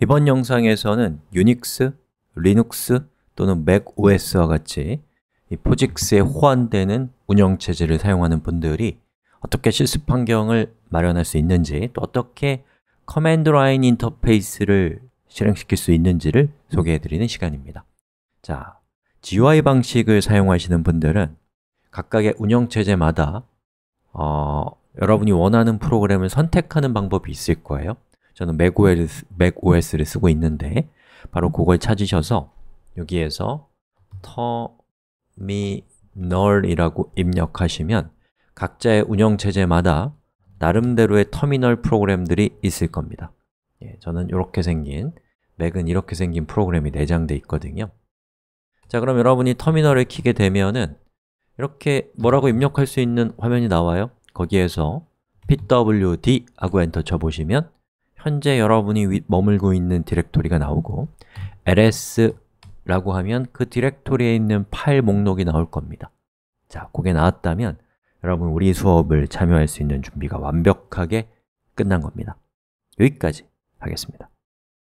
이번 영상에서는 유닉스, 리눅스 또는 맥 OS와 같이 이 포직스에 호환되는 운영체제를 사용하는 분들이 어떻게 실습 환경을 마련할 수 있는지 또 어떻게 command line interface를 실행시킬 수 있는지를 소개해 드리는 시간입니다. 자, GUI 방식을 사용하시는 분들은 각각의 운영체제마다 어, 여러분이 원하는 프로그램을 선택하는 방법이 있을 거예요 저는 macOS, macOS를 쓰고 있는데 바로 그걸 찾으셔서 여기에서 터미널이라고 입력하시면 각자의 운영체제마다 나름대로의 터미널 프로그램들이 있을 겁니다. 예, 저는 이렇게 생긴, 맥은 이렇게 생긴 프로그램이 내장되어 있거든요. 자, 그럼 여러분이 터미널을 키게 되면은 이렇게 뭐라고 입력할 수 있는 화면이 나와요? 거기에서 pwd 하고 엔터 쳐보시면 현재 여러분이 머물고 있는 디렉토리가 나오고 ls라고 하면 그 디렉토리에 있는 파일 목록이 나올 겁니다. 자, 그게 나왔다면 여러분 우리 수업을 참여할 수 있는 준비가 완벽하게 끝난 겁니다. 여기까지 하겠습니다